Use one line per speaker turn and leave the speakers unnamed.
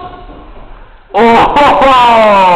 ¡Oh! oh, oh!